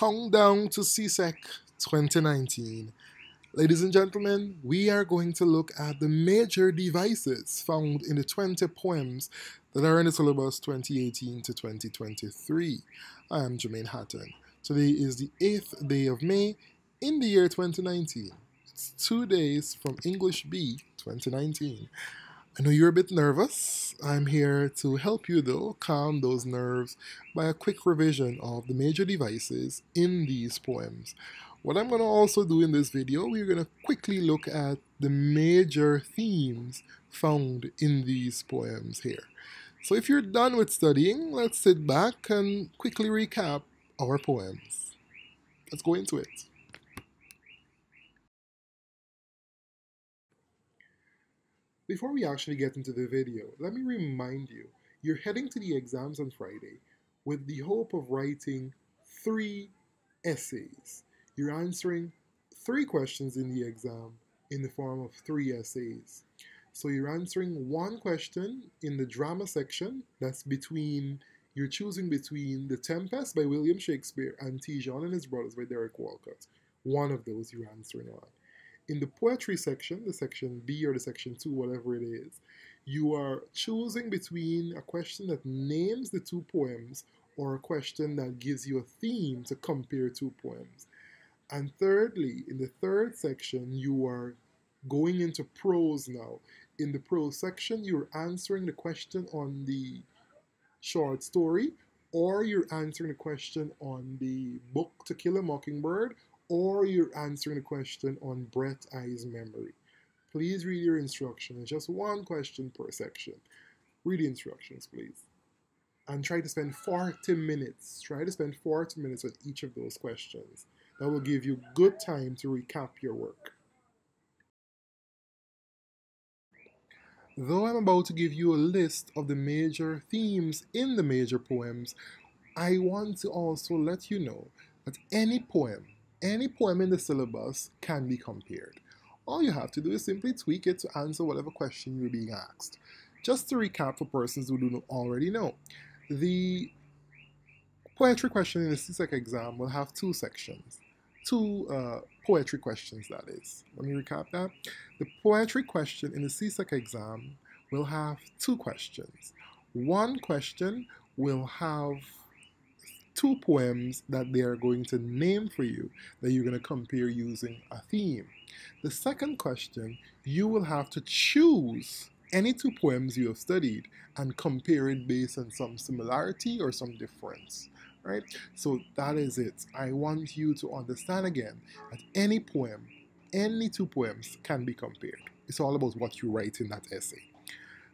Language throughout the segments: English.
Countdown to CSEC 2019. Ladies and gentlemen, we are going to look at the major devices found in the 20 poems that are in the syllabus 2018 to 2023. I am Jamain Hatton. Today is the 8th day of May in the year 2019. It's two days from English B 2019. I know you're a bit nervous. I'm here to help you, though, calm those nerves by a quick revision of the major devices in these poems. What I'm going to also do in this video, we're going to quickly look at the major themes found in these poems here. So if you're done with studying, let's sit back and quickly recap our poems. Let's go into it. Before we actually get into the video, let me remind you, you're heading to the exams on Friday with the hope of writing three essays. You're answering three questions in the exam in the form of three essays. So you're answering one question in the drama section, that's between, you're choosing between The Tempest by William Shakespeare and Ti-Jean and His Brothers by Derek Walcott. One of those you're answering on. In the poetry section, the section B or the section 2, whatever it is, you are choosing between a question that names the two poems or a question that gives you a theme to compare two poems. And thirdly, in the third section, you are going into prose now. In the prose section, you're answering the question on the short story, or you're answering the question on the book To Kill a Mockingbird, or you're answering a question on Breath, Eyes, Memory. Please read your instructions, just one question per section. Read the instructions, please. And try to spend 40 minutes. Try to spend 40 minutes on each of those questions. That will give you good time to recap your work. Though I'm about to give you a list of the major themes in the major poems, I want to also let you know that any poem any poem in the syllabus can be compared. All you have to do is simply tweak it to answer whatever question you're being asked. Just to recap for persons who do not already know, the poetry question in the CSEC exam will have two sections. Two uh, poetry questions, that is. Let me recap that. The poetry question in the CSEC exam will have two questions. One question will have two poems that they are going to name for you that you're going to compare using a theme. The second question, you will have to choose any two poems you have studied and compare it based on some similarity or some difference. Right? So that is it. I want you to understand again that any poem, any two poems can be compared. It's all about what you write in that essay.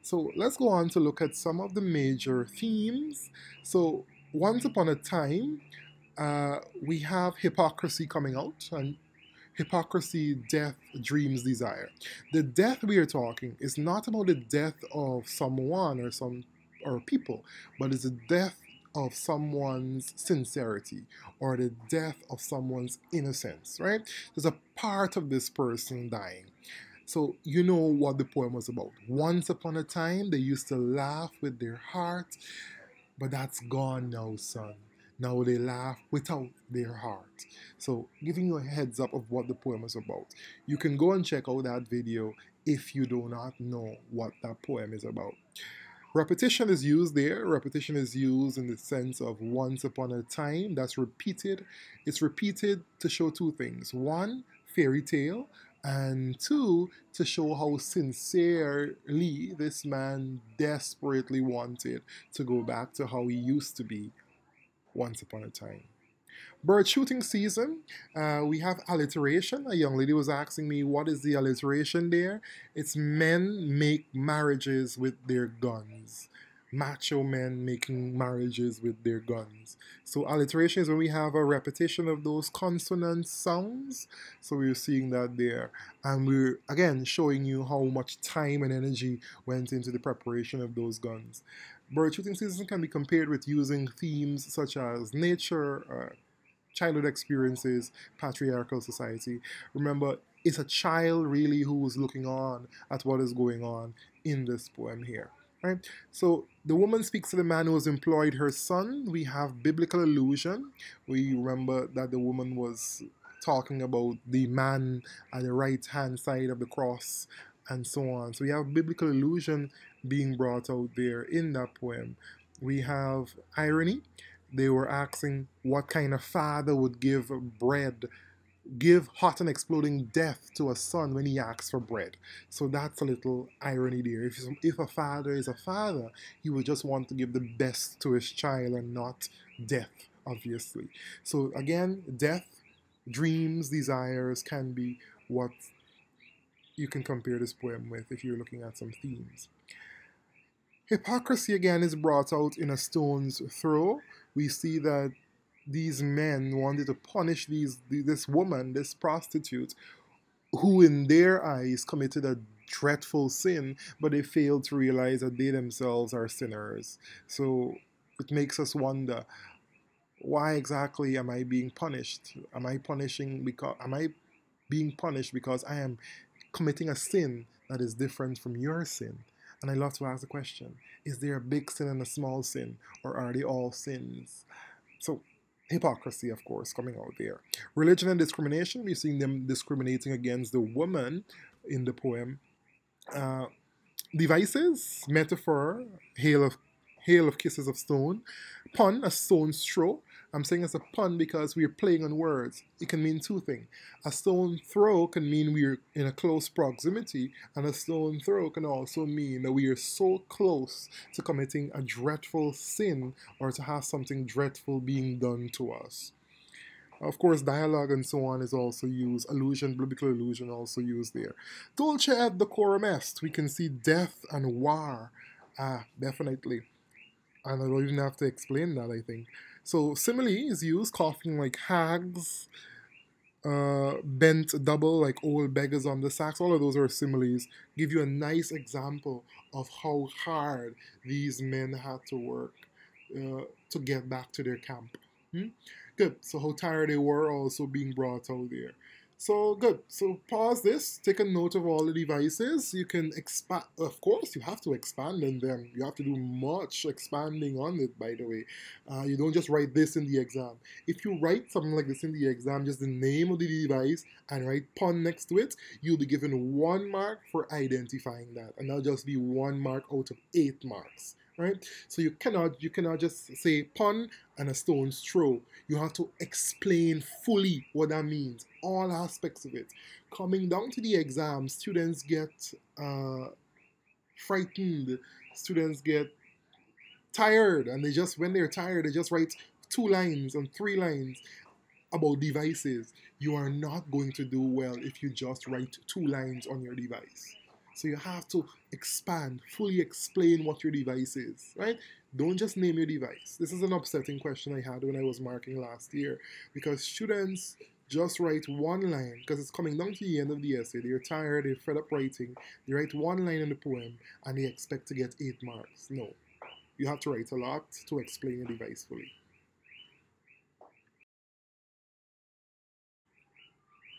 So let's go on to look at some of the major themes. So once upon a time, uh, we have hypocrisy coming out, and hypocrisy, death, dreams, desire. The death we are talking is not about the death of someone or some or people, but it's the death of someone's sincerity or the death of someone's innocence, right? There's a part of this person dying. So you know what the poem was about. Once upon a time, they used to laugh with their heart but that's gone now, son. Now they laugh without their heart. So, giving you a heads up of what the poem is about. You can go and check out that video if you do not know what that poem is about. Repetition is used there. Repetition is used in the sense of once upon a time. That's repeated. It's repeated to show two things. One, fairy tale, and two, to show how sincerely this man desperately wanted to go back to how he used to be once upon a time. Bird shooting season, uh, we have alliteration. A young lady was asking me, what is the alliteration there? It's men make marriages with their guns macho men making marriages with their guns. So alliteration is when we have a repetition of those consonant sounds. So we're seeing that there. And we're again showing you how much time and energy went into the preparation of those guns. Bird shooting season can be compared with using themes such as nature, uh, childhood experiences, patriarchal society. Remember, it's a child really who's looking on at what is going on in this poem here Right? So the woman speaks to the man who has employed her son. We have biblical allusion. We remember that the woman was talking about the man at the right hand side of the cross and so on. So we have biblical allusion being brought out there in that poem. We have irony. They were asking what kind of father would give bread give hot and exploding death to a son when he asks for bread. So that's a little irony there. If, if a father is a father, he would just want to give the best to his child and not death, obviously. So again, death, dreams, desires can be what you can compare this poem with if you're looking at some themes. Hypocrisy again is brought out in a stone's throw. We see that these men wanted to punish these this woman, this prostitute, who in their eyes committed a dreadful sin, but they failed to realize that they themselves are sinners. So it makes us wonder why exactly am I being punished? Am I punishing because am I being punished because I am committing a sin that is different from your sin? And I love to ask the question, is there a big sin and a small sin or are they all sins? So hypocrisy, of course, coming out there. Religion and discrimination, we're seeing them discriminating against the woman in the poem. Uh, devices, metaphor, hail of hail of kisses of stone. Pun, a stone's throw. I'm saying it's a pun because we're playing on words. It can mean two things. A stone throw can mean we're in a close proximity, and a stone throw can also mean that we are so close to committing a dreadful sin or to have something dreadful being done to us. Of course, dialogue and so on is also used. Allusion, biblical allusion also used there. Dulce et decorum est. We can see death and war. Ah, definitely. And I don't even have to explain that, I think. So simile is used, coughing like hags, uh, bent double like old beggars on the sacks. All of those are similes. Give you a nice example of how hard these men had to work uh, to get back to their camp. Hmm? Good. So how tired they were also being brought out there. So good. So pause this, take a note of all the devices. You can expand, of course, you have to expand on them. You have to do much expanding on it, by the way. Uh, you don't just write this in the exam. If you write something like this in the exam, just the name of the device and write pun next to it, you'll be given one mark for identifying that. And that'll just be one mark out of eight marks right? So you cannot you cannot just say pun and a stone's throw. You have to explain fully what that means, all aspects of it. Coming down to the exam, students get uh, frightened. Students get tired, and they just when they're tired, they just write two lines and three lines about devices. You are not going to do well if you just write two lines on your device. So you have to expand, fully explain what your device is, right? Don't just name your device. This is an upsetting question I had when I was marking last year because students just write one line because it's coming down to the end of the essay. They're tired, they're fed up writing. They write one line in the poem and they expect to get eight marks. No. You have to write a lot to explain your device fully.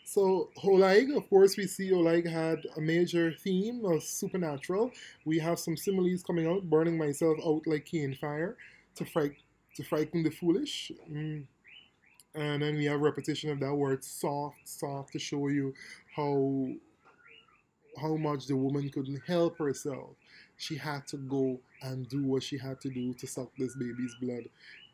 So Ol' Higue, of course, we see Ol' Higue had a major theme of supernatural. We have some similes coming out, burning myself out like cane fire, to fright to frighten the foolish. Mm. And then we have repetition of that word soft, soft to show you how how much the woman couldn't help herself. She had to go and do what she had to do to suck this baby's blood.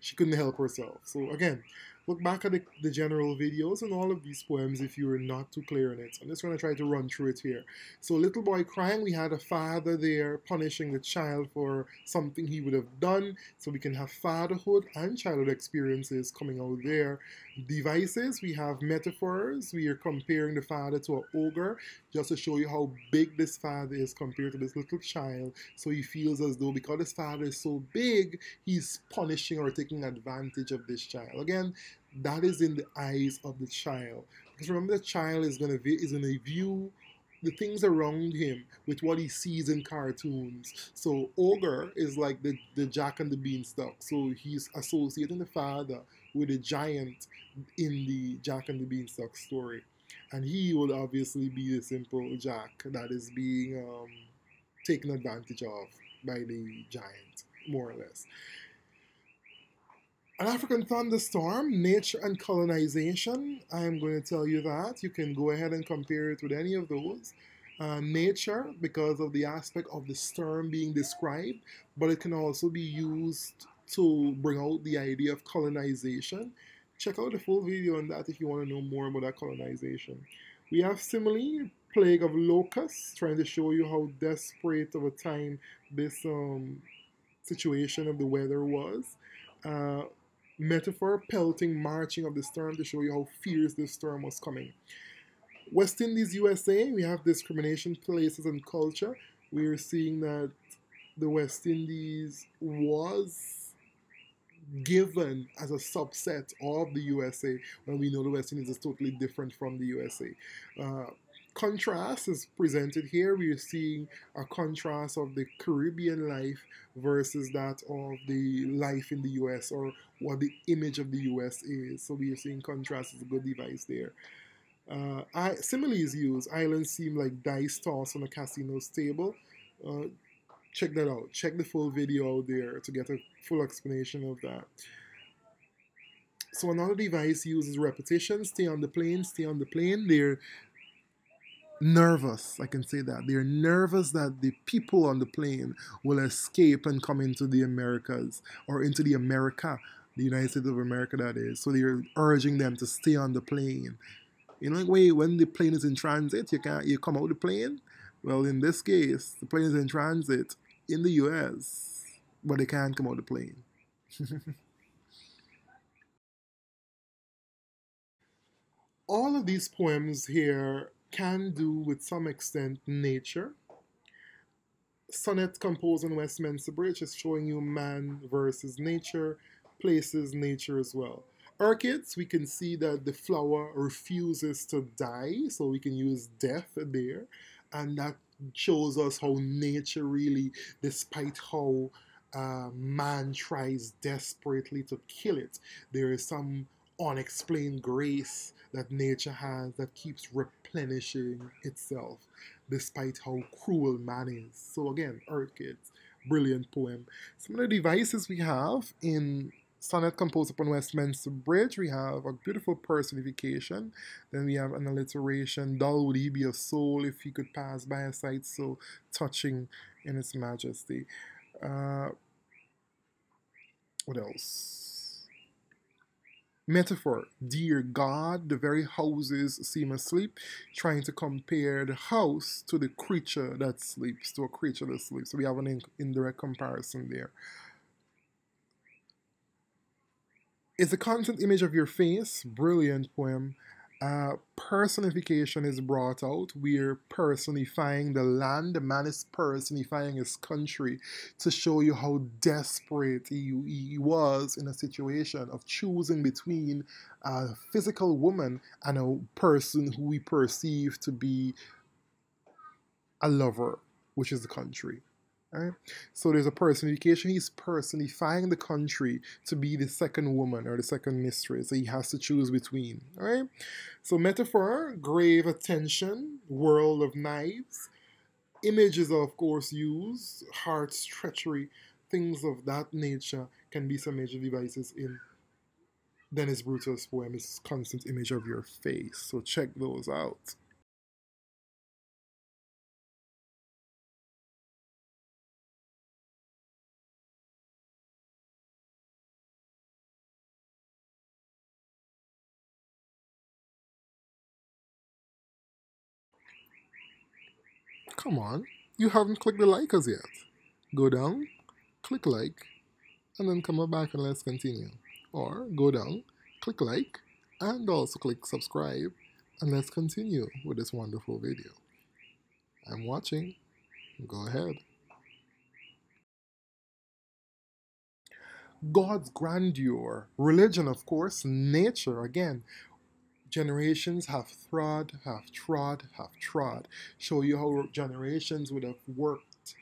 She couldn't help herself. So again, Look back at the, the general videos and all of these poems if you were not too clear on it. I'm just going to try to run through it here. So Little Boy Crying, we had a father there punishing the child for something he would have done. So we can have fatherhood and childhood experiences coming out there. Devices, we have metaphors. We are comparing the father to an ogre just to show you how big this father is compared to this little child. So he feels as though because his father is so big, he's punishing or taking advantage of this child. Again, that is in the eyes of the child. Because remember, the child is gonna is gonna view the things around him with what he sees in cartoons. So ogre is like the, the Jack and the Beanstalk. So he's associating the father with a giant in the Jack and the Beanstalk story. And he will obviously be the simple Jack that is being um, taken advantage of by the giant, more or less. An African thunderstorm, nature and colonization. I'm going to tell you that. You can go ahead and compare it with any of those. Uh, nature, because of the aspect of the storm being described, but it can also be used to bring out the idea of colonization. Check out the full video on that if you want to know more about that colonization. We have simile, plague of locusts, trying to show you how desperate of a time this um, situation of the weather was. Uh, metaphor, pelting, marching of the storm to show you how fierce the storm was coming. West Indies, USA, we have discrimination, places, and culture. We are seeing that the West Indies was given as a subset of the USA when we know the West Indies is totally different from the USA. Uh, contrast is presented here. We are seeing a contrast of the Caribbean life versus that of the life in the US or what the image of the US is. So we are seeing contrast is a good device there. Uh, I, similes used. Islands seem like dice tossed on a casino's table. Uh, check that out. Check the full video out there to get a full explanation of that. So another device uses repetition. Stay on the plane, stay on the plane. They're nervous, I can say that. They're nervous that the people on the plane will escape and come into the Americas or into the America, the United States of America, that is. So they're urging them to stay on the plane. You know, like when the plane is in transit, you can't you come out the plane. Well, in this case, the plane is in transit in the U.S., but they can't come out the plane. All of these poems here can do with some extent nature. Sonnet composed on Westminster Bridge is showing you man versus nature, places nature as well. Orchids, we can see that the flower refuses to die, so we can use death there, and that shows us how nature really, despite how uh, man tries desperately to kill it, there is some unexplained grace that nature has that keeps replenishing itself despite how cruel man is. So again, Orchids, brilliant poem. Some of the devices we have in sonnet composed upon Westminster Bridge, we have a beautiful personification. Then we have an alliteration, dull would he be a soul if he could pass by a sight so touching in its majesty. Uh, what else? Metaphor, dear God, the very houses seem asleep, trying to compare the house to the creature that sleeps, to a creature that sleeps. So we have an indirect comparison there. Is the constant image of your face? Brilliant poem. Uh, personification is brought out. We're personifying the land. The man is personifying his country to show you how desperate he, he was in a situation of choosing between a physical woman and a person who we perceive to be a lover, which is the country. Right? So there's a personification. He's personifying the country to be the second woman or the second mistress. So he has to choose between. All right. So metaphor, grave attention, world of knives. Images are of course used, heart's treachery, things of that nature can be some major devices in Dennis Brutus' poem. It's constant image of your face. So check those out. Come on, you haven't clicked the like us yet. Go down, click like, and then come back and let's continue. Or go down, click like, and also click subscribe, and let's continue with this wonderful video. I'm watching. Go ahead. God's grandeur, religion, of course, nature, again, generations have trod, have trod, have trod. Show you how generations would have worked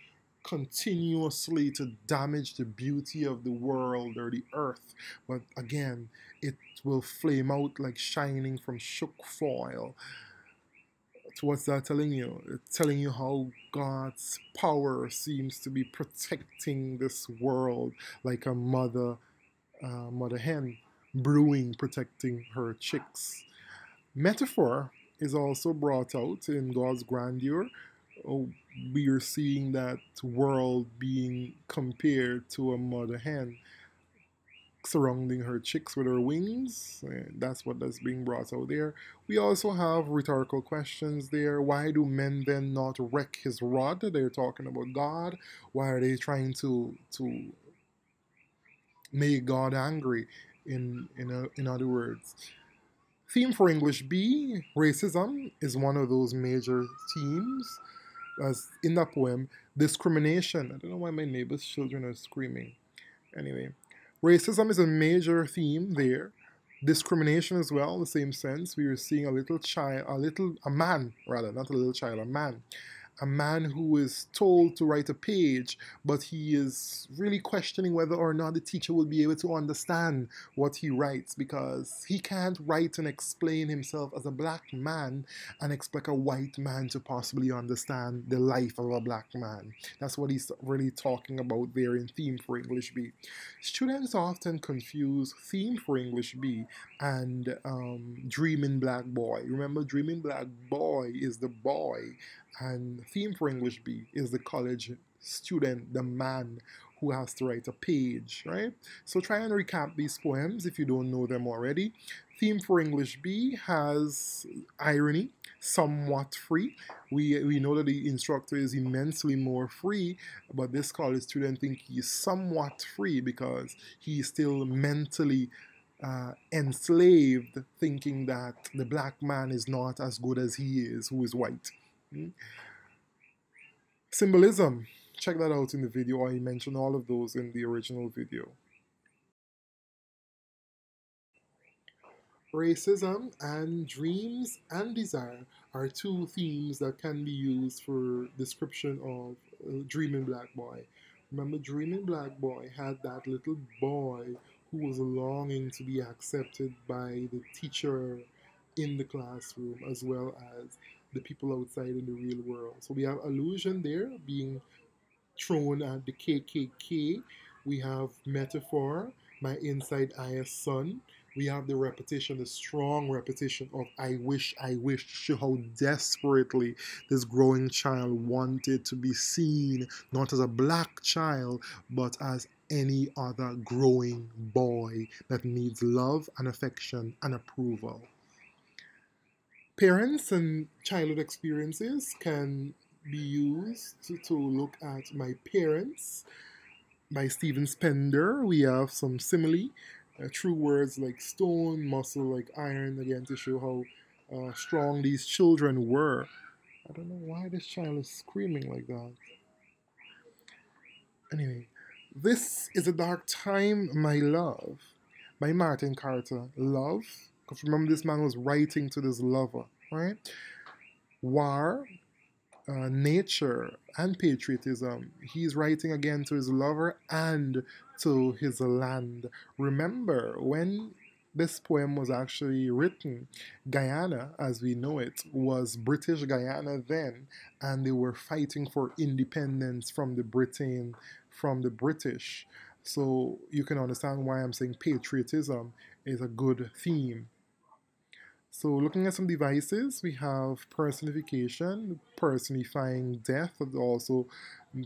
continuously to damage the beauty of the world or the earth. But again, it will flame out like shining from shook foil. what's that telling you? It's telling you how God's power seems to be protecting this world like a mother, uh, mother hen brewing, protecting her chicks. Metaphor is also brought out in God's grandeur. Oh, we are seeing that world being compared to a mother hen surrounding her chicks with her wings. That's what that's being brought out there. We also have rhetorical questions there. Why do men then not reck his rod? They're talking about God. Why are they trying to to make God angry? In in a, in other words, theme for English B, racism is one of those major themes. As in that poem, discrimination. I don't know why my neighbor's children are screaming. Anyway, Racism is a major theme there. Discrimination as well, the same sense. We are seeing a little child, a little, a man rather, not a little child, a man a man who is told to write a page, but he is really questioning whether or not the teacher will be able to understand what he writes because he can't write and explain himself as a black man and expect a white man to possibly understand the life of a black man. That's what he's really talking about there in Theme for English B. Students often confuse Theme for English B and um, Dreaming Black Boy. Remember, Dreaming Black Boy is the boy and theme for English B is the college student, the man who has to write a page, right? So try and recap these poems if you don't know them already. Theme for English B has irony, somewhat free. We, we know that the instructor is immensely more free, but this college student think he's somewhat free because he's still mentally uh, enslaved, thinking that the black man is not as good as he is, who is white. Symbolism. Check that out in the video. I mentioned all of those in the original video. Racism and dreams and desire are two themes that can be used for description of uh, Dreaming Black Boy. Remember, Dreaming Black Boy had that little boy who was longing to be accepted by the teacher in the classroom as well as the people outside in the real world. So we have allusion there being thrown at the KKK. We have metaphor, my inside eye son. We have the repetition, the strong repetition of I wish, I wish how desperately this growing child wanted to be seen, not as a black child, but as any other growing boy that needs love and affection and approval. Parents and childhood experiences can be used to, to look at My Parents by Stephen Spender. We have some simile, uh, true words like stone, muscle like iron, again to show how uh, strong these children were. I don't know why this child is screaming like that. Anyway, this is a dark time, my love, by Martin Carter. Love because remember, this man was writing to this lover, right? War, uh, nature, and patriotism. He's writing again to his lover and to his land. Remember, when this poem was actually written, Guyana, as we know it, was British Guyana then, and they were fighting for independence from the Britain, from the British. So you can understand why I'm saying patriotism is a good theme so looking at some devices, we have personification, personifying death, and also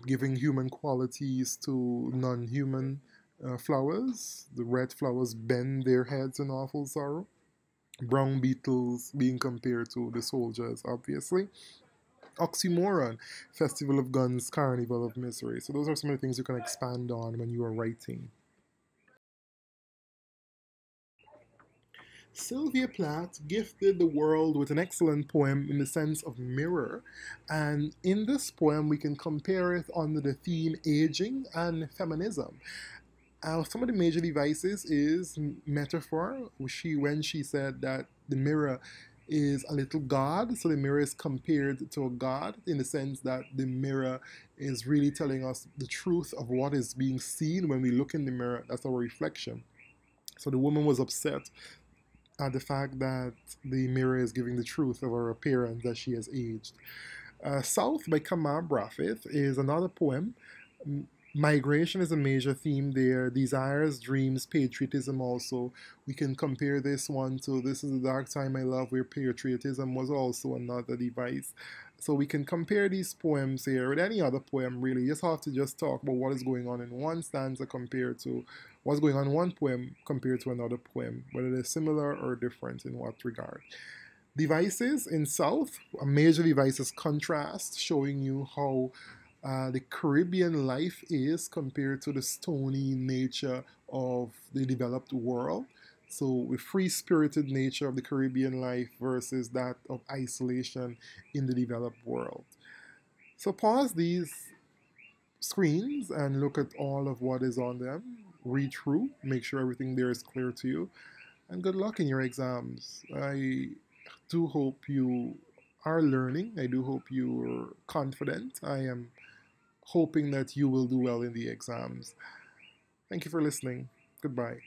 giving human qualities to non-human uh, flowers. The red flowers bend their heads in awful sorrow. Brown beetles being compared to the soldiers, obviously. Oxymoron, Festival of Guns, Carnival of Misery. So those are some of the things you can expand on when you are writing. Sylvia Plath gifted the world with an excellent poem in the sense of mirror, and in this poem we can compare it under the theme aging and feminism. Uh, some of the major devices is metaphor. She when she said that the mirror is a little god, so the mirror is compared to a god in the sense that the mirror is really telling us the truth of what is being seen when we look in the mirror. That's our reflection. So the woman was upset at the fact that the mirror is giving the truth of her appearance that she has aged. Uh, South by Kamau Brathwaite is another poem. Migration is a major theme there. Desires, dreams, patriotism also. We can compare this one to This is the Dark Time I Love, where patriotism was also another device. So we can compare these poems here with any other poem, really. You just have to just talk about what is going on in one stanza compared to what's going on in one poem compared to another poem, whether they're similar or different in what regard. Devices in South, a major device is contrast, showing you how uh, the Caribbean life is compared to the stony nature of the developed world. So, the free spirited nature of the Caribbean life versus that of isolation in the developed world. So, pause these screens and look at all of what is on them. Read through, make sure everything there is clear to you, and good luck in your exams. I do hope you are learning. I do hope you're confident. I am hoping that you will do well in the exams. Thank you for listening. Goodbye.